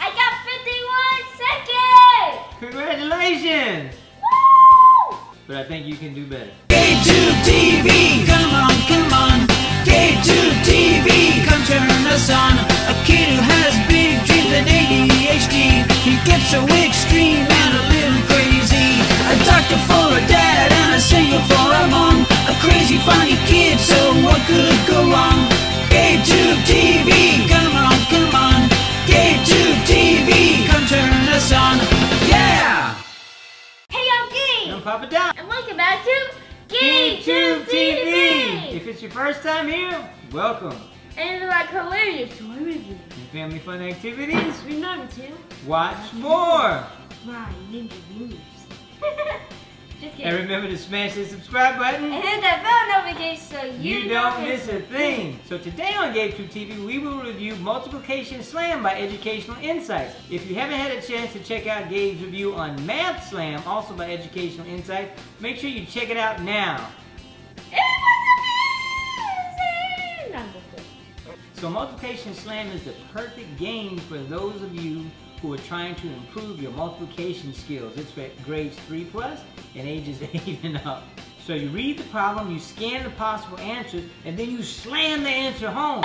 I got 51 seconds! Congratulations! Woo! But I think you can do better. Gabe Tube TV, come on, come on. Gabe Tube TV, come turn us on. A kid who has big dreams and ADHD. Papa Doc. And welcome back to Gabe Tube TV! If it's your first time here, welcome. And they're like hilarious story reviews. And family fun activities, Remember to watch more. my ninja. And remember to smash the subscribe button. And hit that bell notification so you, You don't miss a thing. So today on Gabe Tube TV, we will review Multiplication Slam by Educational Insights. If you haven't had a chance to check out Gabe's review on Math Slam, also by Educational Insights, make sure you check it out now. It was amazing! I'm just kidding. So Multiplication Slam is the perfect game for those of you who are trying to improve your multiplication skills. It's for grades 3 plus and ages 8 and up. So you read the problem, you scan the possible answers, and then you slam the answer home.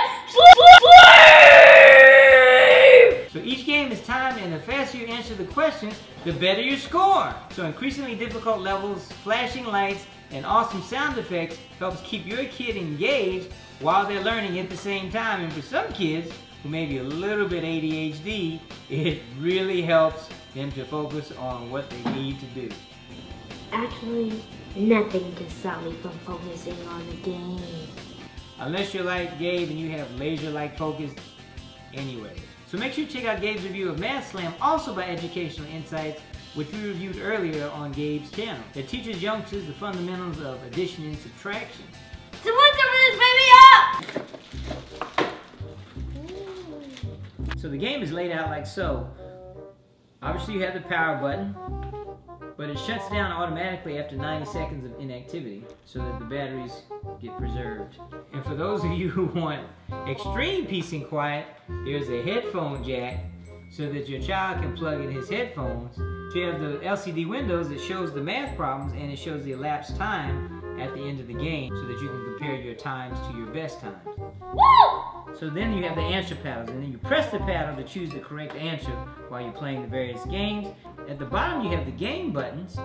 So each game is timed, and the faster you answer the questions, the better your score. So increasingly difficult levels, flashing lights, and awesome sound effects helps keep your kid engaged while they're learning at the same time. And for some kids who may be a little bit ADHD, it really helps them to focus on what they need to do. Actually, nothing can stop me from focusing on the game. Unless you're like Gabe and you have laser-like focus anyway. So make sure you check out Gabe's review of Math Slam, also by Educational Insights, which we reviewed earlier on Gabe's channel. That teaches youngsters the fundamentals of addition and subtraction. So what's over this baby So the game is laid out like so. Obviously you have the power button, but it shuts down automatically after 90 seconds of inactivity so that the batteries get preserved. And for those of you who want extreme peace and quiet, there's a headphone jack so that your child can plug in his headphones. So you have the LCD windows that shows the math problems and it shows the elapsed time at the end of the game so that you can compare your times to your best times. Woo! So then you have the answer paddles, and then you press the paddle to choose the correct answer while you're playing the various games. At the bottom you have the game buttons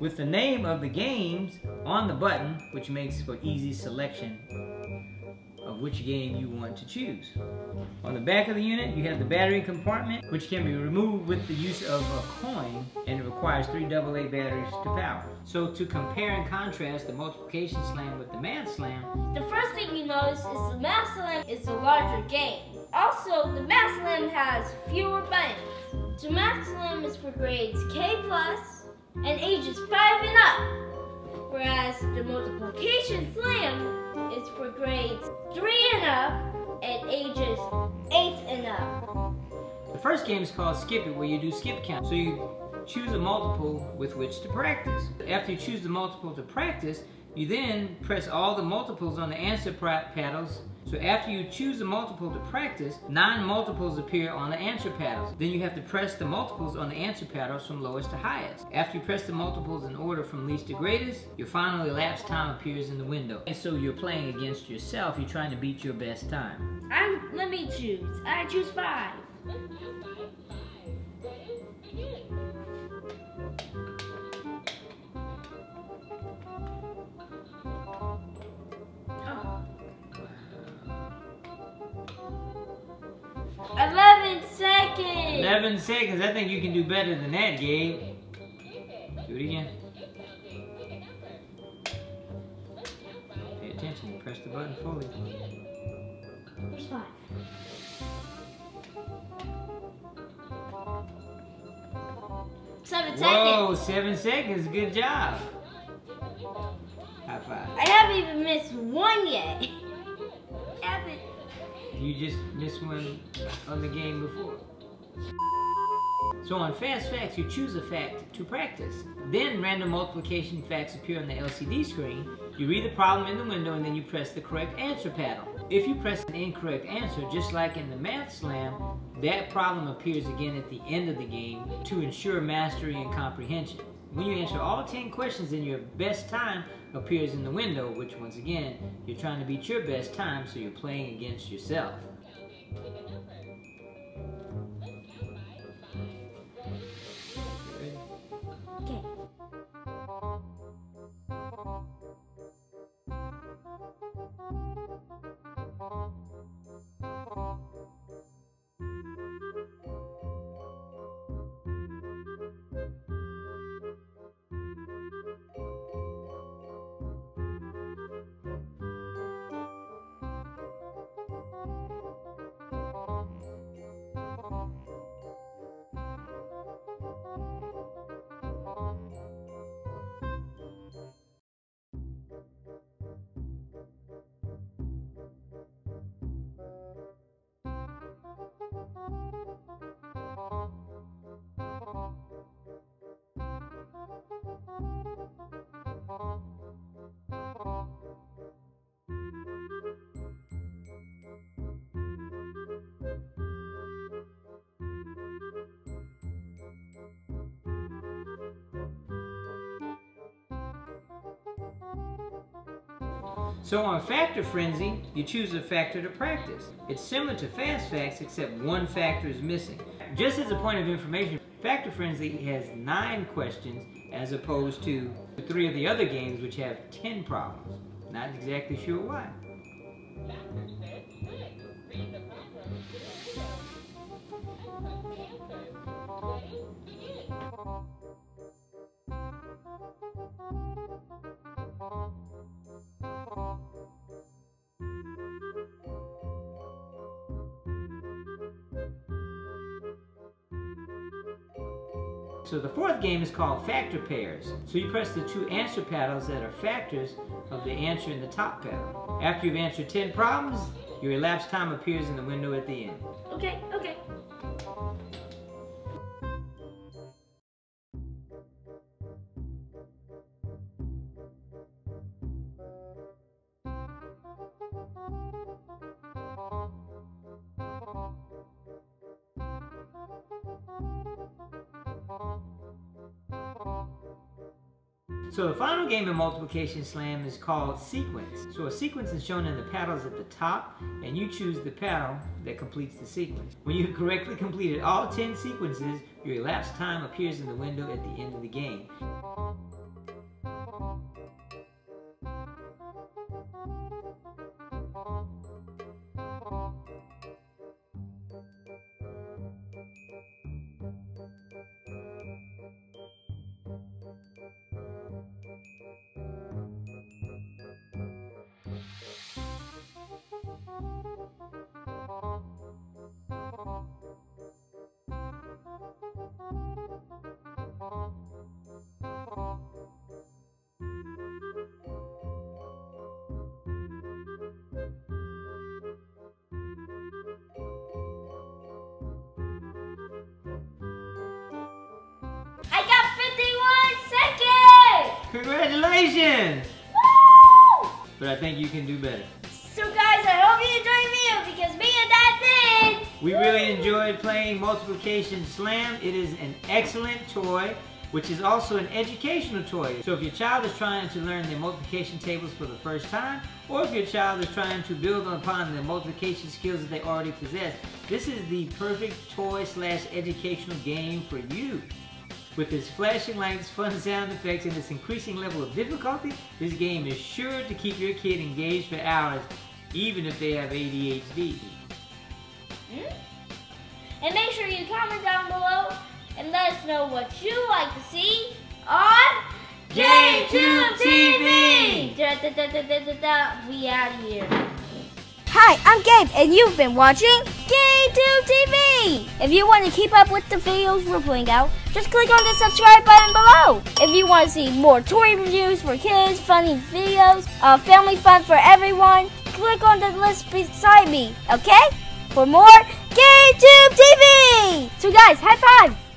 with the name of the games on the button, which makes for easy selection which game you want to choose. On the back of the unit, you have the battery compartment, which can be removed with the use of a coin, and it requires three AA batteries to power. So to compare and contrast the multiplication slam with the math slam, The first thing you notice is the Math Slam is a larger game. Also, the Math Slam has fewer buttons. The Math Slam is for grades K plus and ages 5 and up. Whereas the Multiplication Slam is for grades 3 and up and ages 8 and up. The first game is called Skip It, where you do skip count. So you choose a multiple with which to practice. After you choose the multiple to practice, you then press all the multiples on the answer paddles. So after you choose the multiple to practice, nine multiples appear on the answer paddles. Then you have to press the multiples on the answer paddles from lowest to highest. After you press the multiples in order from least to greatest, your final elapsed time appears in the window. And so you're playing against yourself. You're trying to beat your best time. I'm, let me choose. I choose 5. 11 seconds. 11 seconds. I think you can do better than that, Gabe. Do it again. Pay attention. Press the button fully. Where's 5? Seven Whoa, seconds. seven seconds. Good job. High five. I haven't even missed one yet. haven't. You just missed one on the game before. So on Fast Facts, you choose a fact to practice. Then random multiplication facts appear on the LCD screen, You read the problem in the window and then you press the correct answer paddle. If you press an incorrect answer, just like in the Math Slam, that problem appears again at the end of the game to ensure mastery and comprehension. When you answer all 10 questions, in your best time appears in the window, which once again, you're trying to beat your best time, so you're playing against yourself. So on Factor Frenzy, you choose a factor to practice. It's similar to Fast Facts, except one factor is missing. Just as a point of information, Factor Frenzy has nine questions as opposed to the three of the other games which have 10 problems. Not exactly sure why. So the fourth game is called factor pairs. So you press the two answer paddles that are factors of the answer in the top paddle. After you've answered 10 problems, your elapsed time appears in the window at the end. Okay, okay. So the final game in Multiplication Slam is called Sequence. So a sequence is shown in the paddles at the top, and you choose the paddle that completes the sequence. When you correctly completed all 10 sequences, your elapsed time appears in the window at the end of the game. Congratulations! Woo! But I think you can do better. So guys, I hope you enjoyed the video because me and Dad did! We really enjoyed playing Multiplication Slam. It is an excellent toy, which is also an educational toy. So if your child is trying to learn the multiplication tables for the first time, or if your child is trying to build upon the multiplication skills that they already possess, this is the perfect toy slash educational game for you. With its flashing lights, fun sound effects, and its increasing level of difficulty, this game is sure to keep your kid engaged for hours, even if they have ADHD. Hmm? And make sure you comment down below and let us know what you like to see on Gabe Tube TV! Da, da, da, da, da, da, da. We out of here. Hi, I'm Gabe, and you've been watching Gabe Tube TV. If you want to keep up with the videos we're putting out, just click on the subscribe button below. If you want to see more toy reviews for kids, funny videos, uh, family fun for everyone, click on the list beside me, okay? For more Gabe Tube TV! So guys, high five!